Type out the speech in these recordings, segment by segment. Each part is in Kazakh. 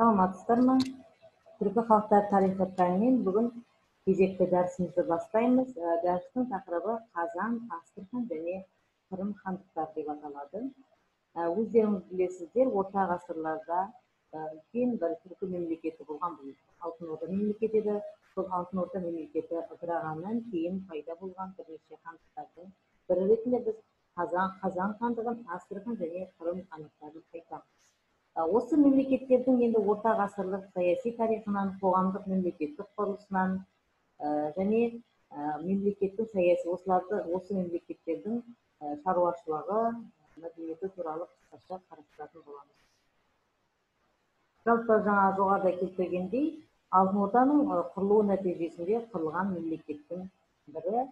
саламатсыздар ма түркі халықтары тарихы пәнінен бүгін кезекті дәрісімізді бастаймыз дәрістің тақырыбы қазан астрхан және қырым хандықтары деп аталады өздеріңіз білесіздер орта ғасырларда үлкен бір түркі мемлекеті болған бұл алтын орда мемлекеті еді сол алтын орда мемлекеті ыдырағаннан кейін пайда болған бірнеше хандықтардың бірі ретінде біз қазан қазан хандығын астрхан және қырым хандықтарын айтамыз осы мемлекеттердің енді орта ғасырлық саяси тарихынан қоғамдық мемлекеттік құрылысынан және мемлекеттің саяси осыларды осы мемлекеттердің шаруашылығы мәдениеті туралы қысқаша қарастыратын боламыз. Жалпы жаңа жоғарыда келтіргендей алтын орданың құрылуы нәтижесінде құрылған мемлекеттің бірі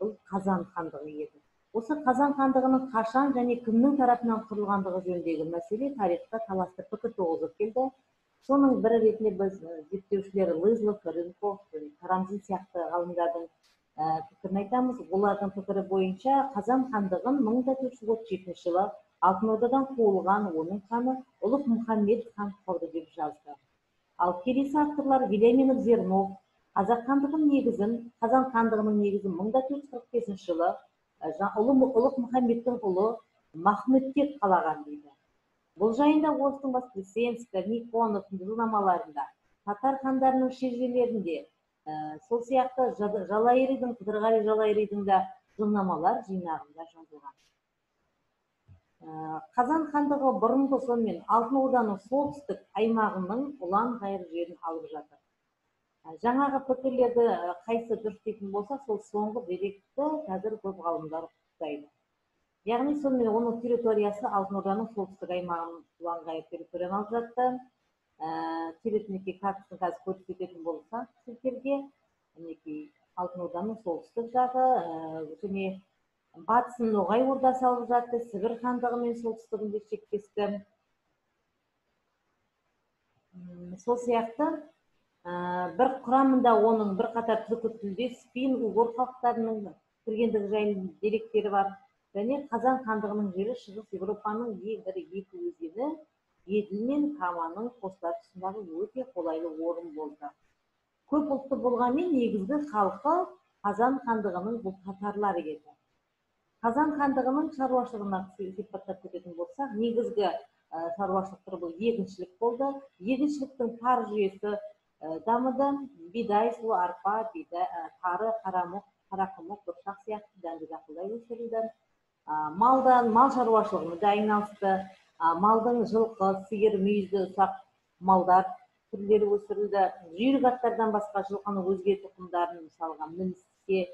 бұл қазан хандығы еді. Осы қазан хандығының қашан және кімнің тарапынан құрылғандығы жөніндегі мәселе тарихта таласты пікір туғызып келді. Соның бірі ретінде біз зерттеушілер лызлов рынков карамзин сияқты ғалымдардың пікірін айтамыз. Олардың пікірі бойынша қазан хандығын мың да төрт жүз отыз жетінші жылы алтын ордадан қуылған оның ханы ұлық мұхаммед хан құрды деп жазды. Ал келесі авторлар вениаминов зернов. Қазақ хандығының негізін қазан хандығының негізін мың да төрт жүз қырық бесінші жылы ұлы ұлық мұхаммедтің ұлы махмүдтек қалаған дейді. Бұл жайында орыстың бас плесенская никонов жылнамаларында татар хандарының шежірелерінде ә, сол сияқты жалайыридің қыдырғали жалайыридің да жылнамалар жинағында жазылған. Ә, қазан хандығы бұрынғы сонымен алтын орданың солтүстік аймағының ұлан ғайыр жерін алып жатыр. Жаңағы пікірлерді қайсы дұрыс дейтін болсақ сол соңғы деректі қазір көп ғалымдар құптайды. Яғни сонымен оның территориясы алтын орданың солтүстік аймағын ұланғайыр территорияны алып жатты. Ә, мінекей картасын қазір көрсететін болсақ сіздерге мінекей алтын орданың солтүстік жағы ә, және батысын ноғай ордасы алып жатты сібір хандығымен солтүстігінде шектесті. Сол сияқты бір құрамында оның бірқатар түркі тілдес фин угор халықтарының кіргендігі жайында деректері бар. Және қазан хандығының жері шығыс еуропаның ең ірі екі өзені еділ мен каманың қосылар тұсындағы өте қолайлы орын болды. Көп ұлтты болғанмен негізгі халқы қазан хандығының бұл татарлар еді. Қазан хандығының шаруашылығына сипаттап кететін болсақ негізгі шаруашылық түрі бұл егіншілік болды. Егіншіліктің пар жүйесі дамыды бидай суы арпа бидай тары қарамұқ қарақұмық бұршақ сияқты дәнді дақылдар өсірілді. Малдан мал шаруашылығымен айналысты малдың жылқы сиыр мүйізді ұсақ малдар түрлері өсірілді. Жүйрік аттардан басқа жылқының өзге тұқымдарын мысалға мініске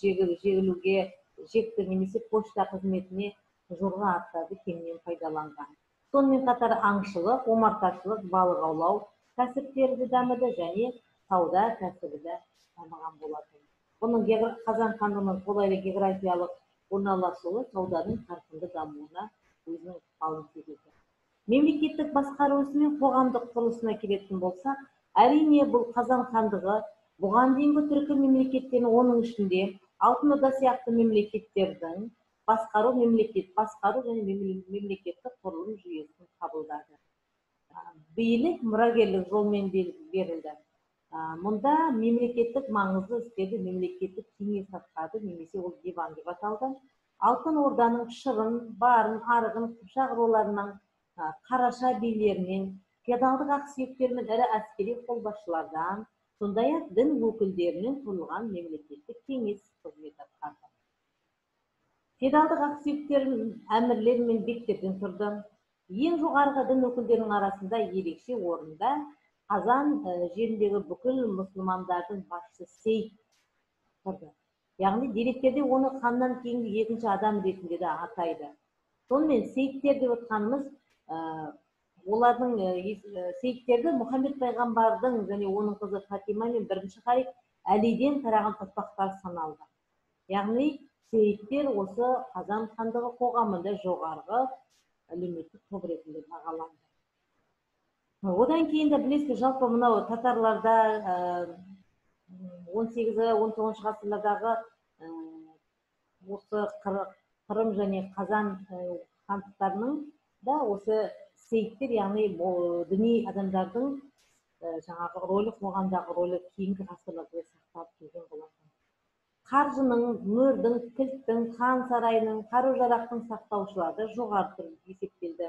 жегілуге жекті немесе почта қызметіне жорға аттарды кеңінен пайдаланған. Сонымен қатар аңшылық омарташылық балық аулау кәсіптері дамыды және сауда кәсібі де дамыған болатын. Бұның қазан хандығының қолайлы географиялық орналасуы сауданың қарқынды дамуына өзінің ықпалын тигізді. Мемлекеттік басқару ісі мен қоғамдық құрылысына келетін болсақ әрине бұл қазан хандығы бұған дейінгі түркі мемлекеттерін оның ішінде алтын орда сияқты мемлекеттердің басқару мемлекет басқару және мемлекеттік құрылым жүйесін қабылдады. Билік мұрагерлік жолмен берілді. Мұнда мемлекеттік маңызды істерді мемлекеттік кеңес атқарды немесе ол диван деп аталды алтын орданың шырын барын арғын қыпшақ руларының қараша билерінен феодалдық ақсүйектер мен ірі әскери қолбасшылардан сондай ақ дін өкілдерінен құрылған мемлекеттік кеңес қызмет атқарды. Феодалдық ақсүйектер әмірлер мен бектерден тұрды. Ең жоғарғы дін өкілдерінің арасында ерекше орында қазан жеріндегі бүкіл мұсылмандардың басшысы сейіт тұрды. Яғни деректерде оны ханнан кейінгі екінші адам ретінде де атайды. Сонымен сейіттер деп отқанымыз олардың сейіттерді мұхаммед пайғамбардың және оның қызы фатима мен бірінші халиф әлиден тараған ұрпақтар саналды. Яғни сейіттер осы қазан хандығы қоғамында жоғарғы әлеуметтік топ ретінде бағаланды. Одан кейін де білесіздер жалпы мынау татарларда он сегізі он тоғызыншы ғасырлардағы осы қырым және қазан хандықтарының да осы сейіттер яғни діни адамдардың жаңағы рөлі қоғамдағы рөлі кейінгі ғасырларда сақталып келген болатын. Қаржының мөрдің кілттің хан сарайының қару жарақтың сақтаушылары жоғары түрде есептелді.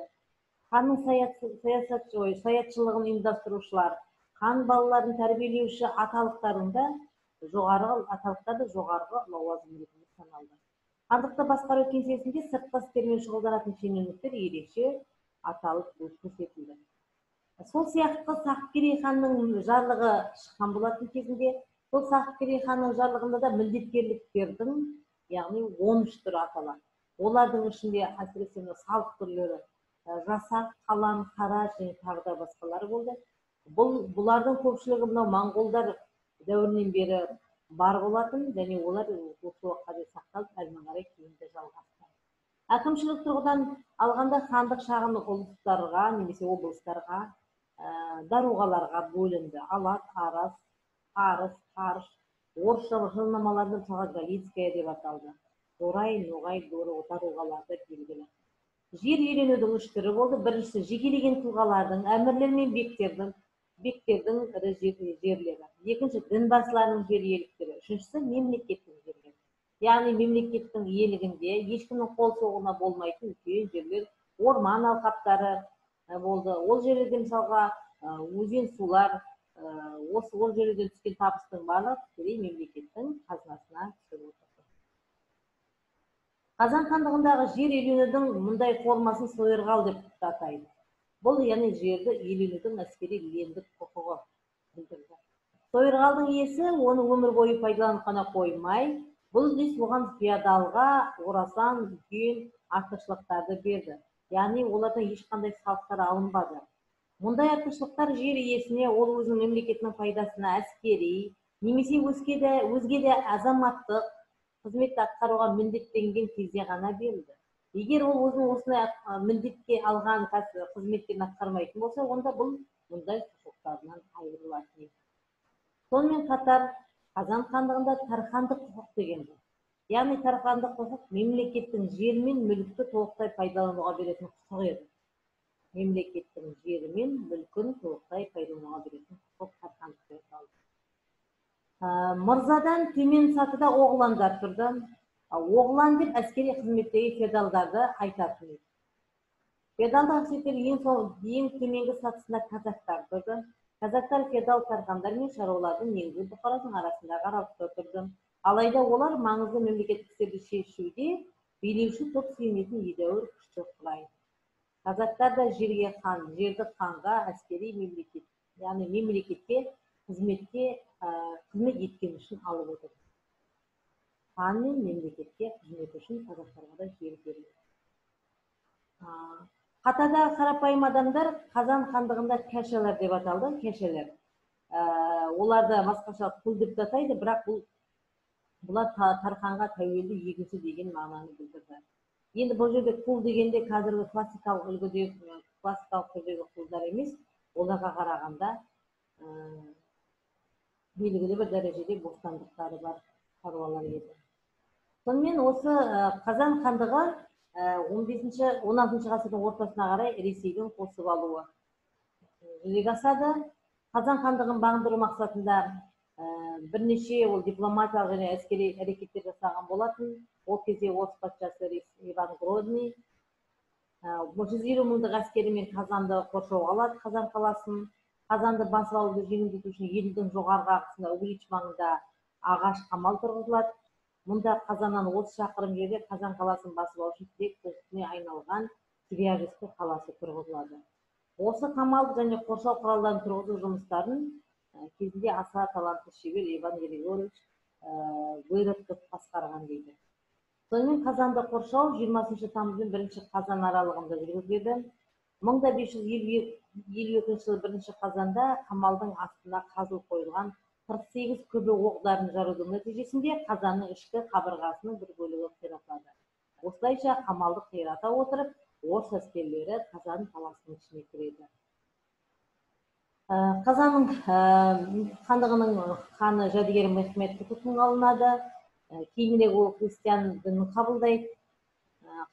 Ханның саятшылығын ұйымдастырушылар хан балаларын тәрбиелеуші аталықтарында жоғары аталықтар да жоғарғы лауазым ретінде саналды. Хандықты басқару кеңсесінде сыртқы істермен шұғылданатын шенеуніктер ерекше аталып көрсетілді. Сол сияқты сақкерей ханның жарлығы шыққан болатын кезінде сол сақкерей ханның жарлығында да міндеткерліктердің яғни он үш түрі аталады олардың ішінде әсіресе мына салық түрлері жасақ қалан қара және тағы да басқалары болды. Бұл бұлардың көпшілігі мынау моңғолдар дәуірінен бері бар болатын және олар осы уақытқа дейін сақталып әлі қарай кейін де жалғасты әкімшілік тұрғыдан алғанда хандық шағын ұлыстарға немесе облыстарға ә, даруғаларға бөлінді. Алат арас арыс арш орысша жылнамаларда мысалға галицкая деп аталды. Торай ноғай даруғаларды белгілі. Жер иеленудің үш түрі болды. Біріншісі жекелеген тұлғалардың әмірлер мен бектердің бектердің ірі жерлері. Екінші дінбасыларының жер иеліктері. Үшіншісі мемлекеттің жерлері. Яғни мемлекеттің иелігінде ешкімнің қол соғуына болмайтын үлкен жерлер орман алқаптары болды. Ол жерлерде мысалға өзен сулар осы ол жерлерден түскен табыстың барлығы тікелей мемлекеттің қазынасына түсіп отыр қазан хандығындағы жер иеленудің мұндай формасын сойырғал деп атайды. Бұл яғни жерді иеленудің әскери лендік құқығы білдірді. Сойырғалдың иесі оны өмір бойы пайдаланып қана қоймай бұл үлес оған феодалға орасан үлкен артықшылықтарды берді. Яғни олардан ешқандай салықтар алынбады. Мұндай артықшылықтар жер иесіне ол өзінің мемлекетінің пайдасына әскери немесе өзге де өзге де азаматтық қызмет атқаруға міндеттенген кезде ғана берілді. Егер ол өзінің осындай міндетке алған қызметтерін атқармайтын болса онда бұл мұндай құқықтарынан айырылатын еді. Сонымен қатар қазан хандығында тархандық құқық деген бар. Яғни тархандық құқық мемлекеттің жері мен мүлікті толықтай пайдалануға беретін құқық еді. Мемлекеттің жері мен мүлкін толықтай пайдалануға беретін құқық аталды мырзадан төмен сатыда оғландар тұрды. Оғлан деп әскери қызметтегі феодалдарды айтатын феодалдық әсеттер ең сол ең төменгі сатысында казактар тұрды. Казактар феодал тархандар мен шаруалардың негізгі бұқарасының арасындағы аралықта тұрды. Алайда олар маңызды мемлекеттік істерді шешуде билеуші топ сүйенетін едәуір күшті құрайды. Казактар да жерге хан жерді ханға әскери мемлекет яғни мемлекетке қызметке қызмет еткені үшін алып отыр. Хан мен мемлекетке қызмет үшін қазақтарға да жер беріледі қатардағы қарапайым адамдар қазан хандығында кәшалар деп аталды кәшалар. Оларды басқаша құл деп атайды бірақ бұл бұлар тарханға тәуелді егінші деген мағынаны білдірді. Енді бұл жерде құл дегенде қазіргі классикалық үлгідегі классикалық түрдегі құлдар емес оларға қарағанда белгілі бір дәрежеде бостандықтары бар шаруалар еді. Сонымен осы қазан хандығы он бесінші он алтыншы ғасырдың ортасына қарай ресейдің қосып алуы. Жүзеге асады. Қазан хандығын бағындыру мақсатында бірнеше ол дипломатиялық және әскери әрекеттер жасаған болатын. Ол кезде орыс патшасы иван грозный жүз елу мыңдық әскерімен қазанды қоршауға алады қазан қаласын қазанды басып алуды жеңілдету үшін елдің жоғарғы ағысында углич маңында ағаш қамал тұрғызылады мұнда қазаннан отыз шақырым жерде қазан қаласын басып алу үшін тірек пунктіне айналған свияжский қаласы тұрғызылады осы қамал және қоршау құралдарын тұрғызу жұмыстарын кезінде аса талантты шебер иван григорьевич выродков басқарған дейді сонымен қазанды қоршау жиырмасыншы тамыз бен бірінші қазан аралығында жүргізіледі. Мың да бес жүз елу екінші жылы бірінші қазанда қамалдың астына қазылып қойылған қырық сегіз күбі оқ дәріні жарудың нәтижесінде қазанның ішкі қабырғасының бір бөлігі қиратылады осылайша қамалды қирата отырып орыс әскерлері қазан қаласының ішіне кіреді. Қазанның хандығының ханы жәдігер мехмет тұтқынға алынады. Кейінірек ол христиан дінін қабылдайды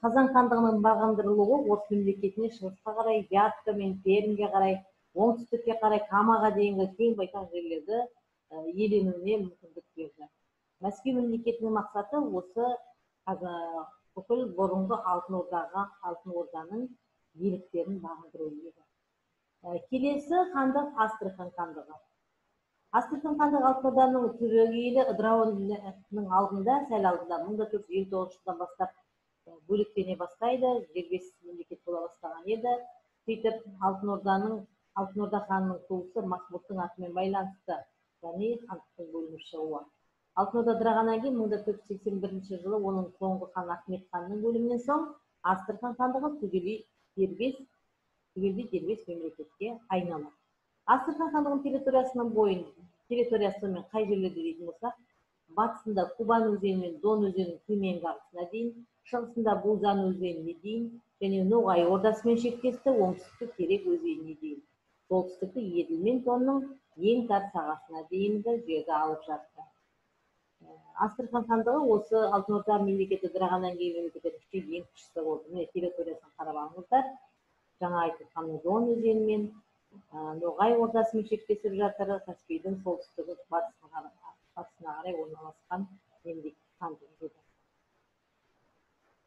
қазан хандығының бағындырылуы орыс мемлекетіне шығысқа қарай вятка мен пермьге қарай оңтүстікке қарай камаға дейінгі кең байтақ жерлерді иеленуіне мүмкіндік берді. Мәскеу мемлекетінің мақсаты осы бүкіл бұрынғы алтын ордаға алтын орданың иеліктерін бағындыру еді. Келесі хандық астрахан хандығы. Хандығы алтын орданың түбегейлі ыдырауының алдында сәл алдында. Мың да төрт жүз елу тоғызыншы жылдан бастап бөлектене бастайды дербес мемлекет бола бастаған еді сөйтіп алтын орданың алтын орда ханының туысы махмудтың атымен байланысты яғни хандықтың бөлініп шығуы. Алтын орда ыдырағаннан кейін мың да төрт жүз сексен бірінші жылы оның соңғы ханы ахмет ханның өлімінен соң астрахан хандығы түгелей дербес түгелдей дербес мемлекетке айналады. Астрахан хандығының территориясының бойын территориясы сонымен қай жерлерде дейтін болсақ батысында кубан өзені мен дон өзенінің төменгі ағысына дейін шығысында бузан өзеніне дейін және ноғай ордасымен шектесті оңтүстікті терек өзеніне дейін. Солтүстікті еділ мен донның ең тар сағасына дейінгі жерді алып жатты. Астрахан хандығы осы алтын орда мемлекеті ыдырағаннан кейін мемлекеттердің ең кішісі болды. Міне территориясын қарап алыңыздар. Жаңа айтып дон өзені мен ноғай ордасымен шектесіп жатыр каспийдің солтүстігі батысына қарай орналасқан мемлекет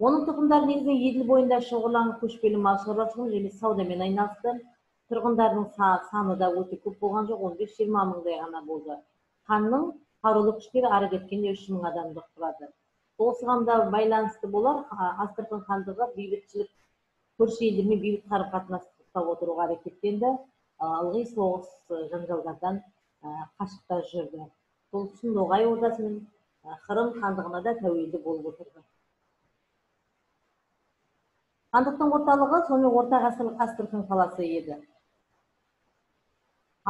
оның тұқымдары негізінен еділ бойында шоғырланған көшпелі мал шаруашылығы және саудамен айналысты. Тұрғындарының саны да өте көп болған жоқ он бес жиырма мыңдай ғана болды. Ханның қарулы күштері ары кеткенде үш мың адамды құрады. Осыған да байланысты болар астрахан хандығы бейбітшілік көрші елдермен бейбіт қарым қатынасты ұстап отыруға әрекеттенді. Ылғи соғыс жанжалдардан қашықта жүрді. Сол үшін ноғай ордасы мен қырым хандығына да тәуелді болып отырды. Хандықтың орталығы сонымен орта ғасырлық астрахан қаласы еді.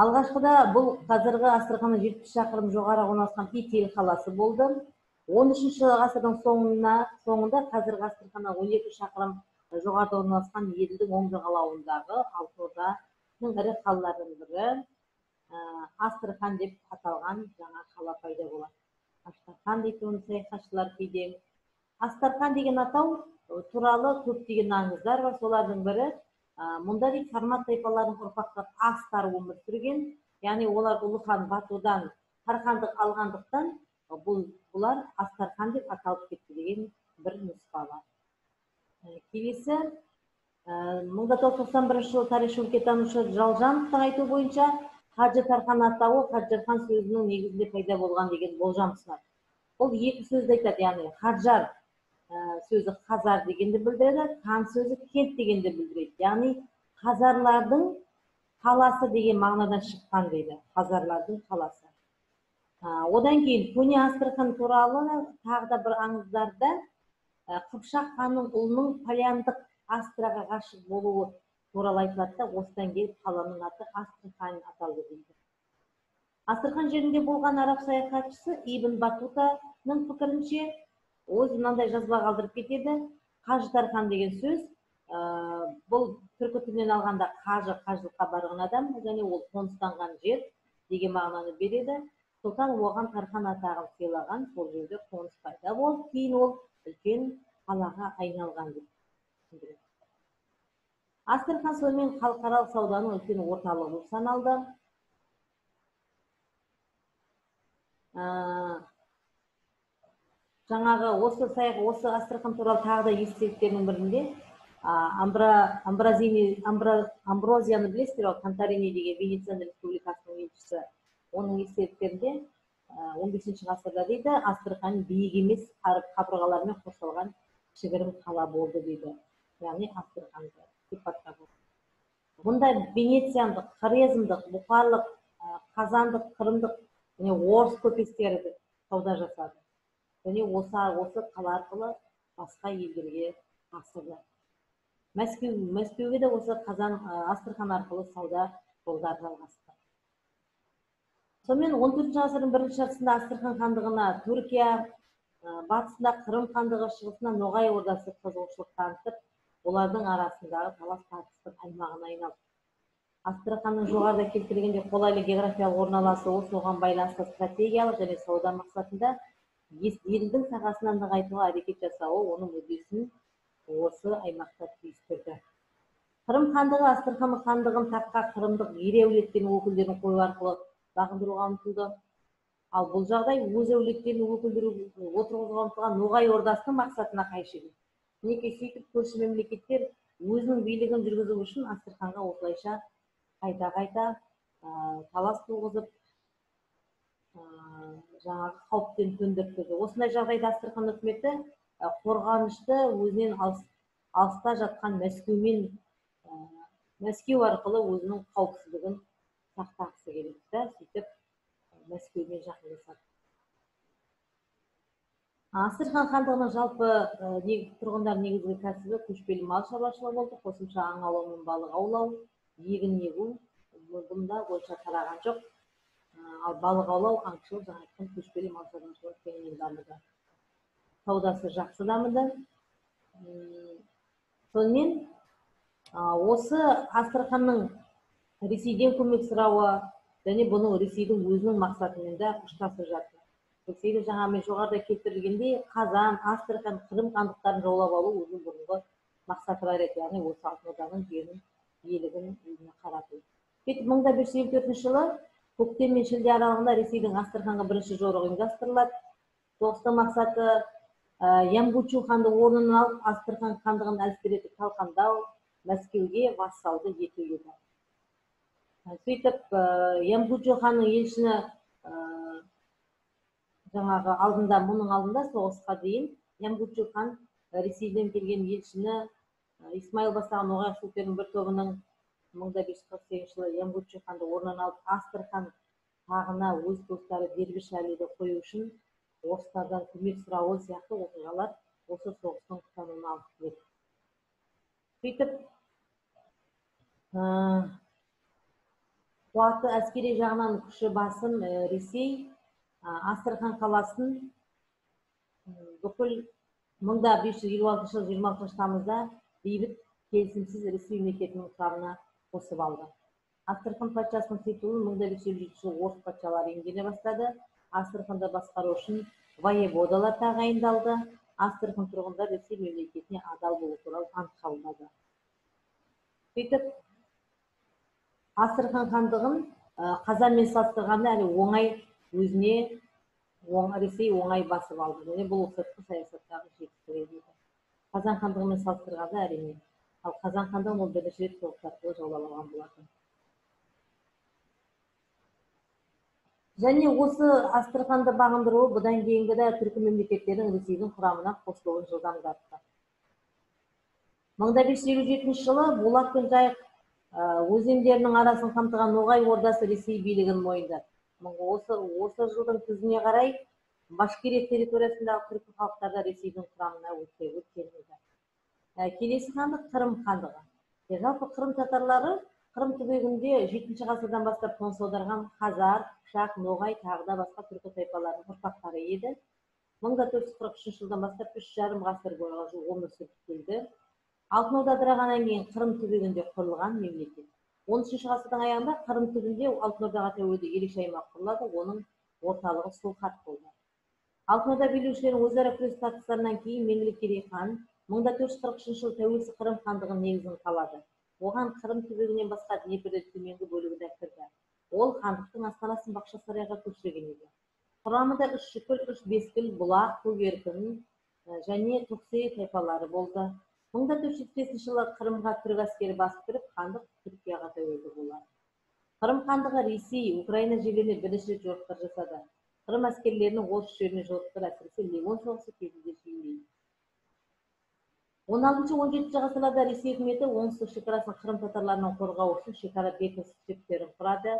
Алғашқыда бұл қазіргі астраханнан жетпіс шақырым жоғары орналасқан итиль қаласы болды. он үшінші ғасырдың соңына соңында қазіргі астраханнан он екі шақырым жоғарыда орналасқан еділдің оң жағалауындағы алтын ірі қалалардың бірі астрахан деп аталған жаңа қала пайда болады. Астрахан дейді оны саяхатшылар кейде. Астархан деген атау туралы көптеген аңыздар бар. Солардың бірі мұнда дейді сармат тайпаларының ұрпақтары астар өмір сүрген яғни олар ұлы хан батудан тархандық алғандықтан бұл бұлар астархан деп аталып кетті деген бір нұсқа бар. Келесі мың да тоғыз жүз тоқсан бірінші жылы тарихшы өлкетанушы жалжановтың айтуы бойынша хаджы тархан атауы хаджархан сөзінің негізінде пайда болған деген болжам ұсынады ол екі сөзді айтады яғни хаджар сөзі хазар дегенді білдіреді хан сөзі кент дегенді білдіреді. Яғни хазарлардың қаласы деген мағынадан шыққан дейді хазарлардың қаласы одан кейін көне астрахан туралы тағы да бір аңыздарда қыпшақ ханның ұлының поляндық астраға ғашық болуы туралы айтылады да осыдан келіп қаланың аты астрахан аталды дейді. Астрахан жерінде болған араб саяхатшысы ибн батутаның пікірінше өзі мынандай жазба қалдырып кетеді. Қажы тархан деген сөз ә, бұл түркі тілінен алғанда қажы қажылыққа барған адам және ол қоныстанған жер деген мағынаны береді. Сондықтан оған тархан атағын сыйлаған сол жерде қоныс пайда болып кейін ол үлкен қалаға айналған деп астрахан сонымен халықаралық сауданың үлкен орталығы болып саналды жаңағы осы осы астрахан туралы тағы да естеліктердің бірінде амбразини амброзияны білесіздер ғой кантарини деген венециан республикасының елшісі оның естеліктерінде он бесінші ғасырда дейді. Астрахан биік емес қабырғалармен қоршалған кішігірім қала болды дейді. Яғни астраханды сипаттап бұнда венециандық хорезмдық бұқарлық қазандық қырымдық және орыс көпестері сауда жасады. Және осы осы қала арқылы басқа елдерге тасыды мәскеу мәскеуге де осы қазан астрахан арқылы сауда жолдары жалғасты. Сонымен он төртінші ғасырдың бірінші жартысында астрахан хандығына түркия батысында қырым хандығы шығысында ноғай ордасы қызығушылық танытып олардың арасындағы талас тартыстың аймағына айналды. Астраханның жоғарыда келтіргендей қолайлы географиялық орналасуы соған байланысты стратегиялық және сауда мақсатында елдің сағасынан нығайтуға әрекет жасауы оның мүддесін осы аймақта түйістірді. Қырым хандығы астрахан хандығын таққа қырымдық ере әулеттерінің өкілдерін қою арқылы бағындыруға ұмтылды ал бұл жағдай өз әулеттерін өкілдері отырғызуға ұмтылған ноғай ордасының мақсатына қайшы еді. Мінекей сөйтіп көрші мемлекеттер өзінің билігін жүргізу үшін астраханға осылайша қайта қайта талас туғызып жаңағы қауіптен төндіріп тұрды осындай жағдайда астрахан үкіметі қорғанышты өзінен алыс, алыста жатқан мәскеумен мәскеу арқылы өзінің қауіпсіздігін сақтағысы келеді да сөйтіп мәскеумен жақындасады астрахан хандығының жалпы тұрғындар негізгі кәсібі көшпелі мал шаруашылығы болды қосымша аң аулау мен балық аулау егін егу бұнда бойынша тараған жоқ ал балық аулау аңшылық жаңа айтқан көшпелі мал шаруашылығы кеңінен дамыды саудасы жақсы дамыды сонымен осы астраханның ресейден көмек сұрауы және бұның ресейдің өзінің мақсатымен де ұштасып жатыр. Ресейді жаңа мен жоғарыда келтірілгендей қазан астрахан қырым хандықтарын жаулап алу өзінің бұрынғы мақсаты бар еді. Яғни осы алтын орданың жерін иелігін өзіне қарату. Сөйтіп мың да бес жүз елу төртінші жылы көктем мен шілде аралығында ресейдің астраханға бірінші жорығы ұйымдастырылады. Соғыстың мақсаты ямгучу ханды орнынан алып астрахан хандығын әлсіретіп талқандау мәскеуге вассалды ету еді сөйтіп ямгучу ханның елшіні жаңағы алдында мұның алдында соғысқа дейін ямгучу хан ресейден келген елшіні исмаил бастаған ноғай бір тобының мың да бес жүз қырық сегізінші жылы ямгучу ханды орнынан алып астрахан тағына өз достары дербіш әлиді қою үшін орыстардан көмек сұрауы сияқты оқиғалар осы соғыстың тұтануына алып келеді. Сөйтіп қуаты әскери жағынан күші басым ресей астрахан қаласын бүкіл мың да бес жүз елу алтыншы жылы жиырма алтыншы тамызда бейбіт келісімсіз ресей мемлекетінің құрамына қосып алды. Астрахан патшасының титулын мың да бес жүз елу жетінші жылы орыс патшалары иемдене бастады. Астраханды басқару үшін воеводалар тағайындалды. Астрахан тұрғындары ресей мемлекетіне адал болу туралы ант қабылдады. Сөйтіп астрахан хандығын қазанмен салыстырғанда әлі оңай өзіне ресей оңай басып алды. Және бұл сыртқы саясаттағы жетістік еді. Қазан хандығымен салыстырғанда әрине. Ал қазан хандығын ол бірінші рет соғыс арқылы жаулап алған болатын. Және осы астраханды бағындыруы бұдан кейінгі де түркі мемлекеттерінің ресейдің құрамына қосылуын жылдамдатты мың да бес жүз елу жетінші жылы булак пен жайық өзендерінің арасын қамтыған ноғай ордасы ресей билігін мойындады. Осы осы жылдың күзіне қарай башкирия территориясындағы түркі халықтары ресейдің құрамына өткен еді келесі хандық қырым хандығы. Жалпы қырым татарлары қырым түбегінде жетінші ғасырдан бастап қоныс аударған хазар қыпшақ ноғай тағы да басқа түркі тайпаларының ұрпақтары еді. Мың да төрт жүз қырық үшінші жылдан бастап үш жарым ғасыр бойға өмір сүріп келді. Алтын орда ыдырағаннан кейін қырым түбегінде құрылған мемлекет. Он үшінші ғасырдың аяғында қырым түбінде алтын ордаға тәуелді ерекше аймақ құрылады оның орталығы сұлхат болды. Алтын орда билеушілерінің өзара күрес тартыстарынан кейін меңлік керей хан мың да төрт жүз қырық үшінші жылы тәуелсіз қырым хандығының негізін қалады. Оған қырым түбегінен басқа днепрдің төменгі бөлігі де кірді. Ол хандықтың астанасын бақшасарайға көшірген еді. Құрамында үш үш бескіл бұлақ көгеркін және тұқсей тайпалары болды. Мың да төрт жүз бесінші жылы қырымға түрік әскері басып кіріп хандық түркияға тәуелді болады қырым хандығы ресей украина жерлеріне бірінші рет жорықтар жасады. Қырым әскерлерінің орыс жеріне жорықтар әсіресе ливон соғысы кезінде жиілейді. Он алтыншы он жетінші ғасырларда ресей үкіметі оңтүстік шекарасын қырым татарларынан қорғау үшін шекара бекіністерін құрады.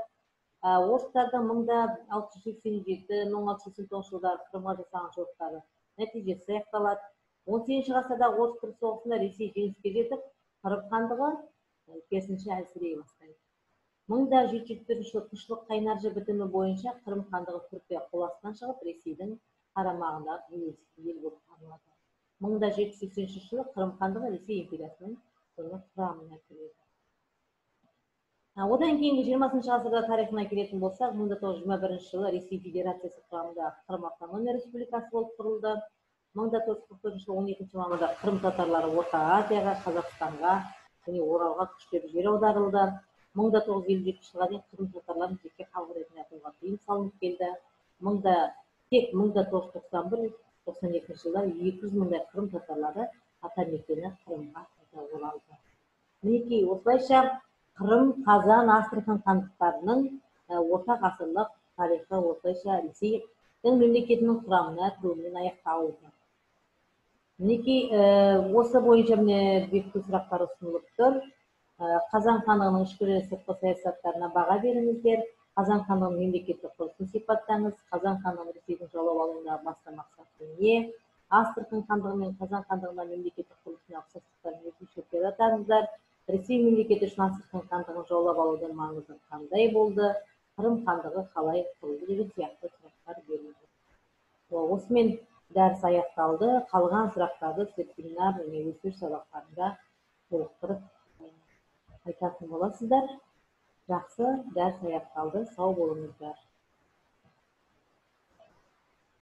Орыстардың мың да алты жүз сексен жеті мың алты жүз сексен тоғызыншы жылдары қырымға жасаған жорықтары. Нәтижесі аяқталады. Он сегізінші ғасырдағы орыс түрік соғысында ресей жеңіске жетіп қырым хандығы керісінше әлсірей бастайды. Мың да жеті жүз төртінші жылы қышлық қайнаржы бітімі бойынша қырым хандығы түркия қол астынан шығып ресейдің қарамағындағы ел болып табылады. Мың да жеті жүз сексенінші жылы қырым хандығы ресей империясының құрамына кіреді. Одан кейінгі жиырмасыншы ғасырда тарихына келетін болсақ мың да тоғыз жүз жиырма бірінші жылы ресей федерациясы құрамында қырым автономия республикасы болып құрылды. Мың да төрт жүз қырық төртінші жылы он екінші мамырда қырым татарлары орта азияға қазақстанға және оралға күштеп жер аударылды. Мың да тоғыз жүз елу жетінші жылға дейін қырым татарларын жеке халық ретінде атауға тыйым салынып келді. Мыңда тек мың да тоғыз жүз тоқсан бір тоқсан екінші жылдары екі жүз мыңдай қырым татарлары атамекені қырымға қайта оралды. Мінекей осылайша қырым қазан астрахан хандықтарының орта ғасырлық тарихы осылайша ресейдің мемлекетінің құрамына кіруімен аяқталды мінекей осы бойынша міне бекіту сұрақтары ұсынылып тұр. Қазан хандығының ішкі және сыртқы саясаттарына баға беріңіздер. Қазан хандығының мемлекеттік құрылысын сипаттаңыз. Қазан хандығын ресейдің жаулап алуындағы басты мақсаты не? Астрахань хандығы мен қазан хандығына мемлекеттік құрылысына ұқсастықтар өзгешеліктер атаңыздар ресей мемлекеті үшін астрахань хандығын жаулап алудың маңызы қандай болды? Қырым хандығы қалай құрылды деген сияқты сұрақтар берілді. Осымен дәріс аяқталды қалған сұрақтарды семинар және өтініш сабақтарында толықтырып айтатын боласыздар. Жақсы дәріс аяқталды сау болыңыздар.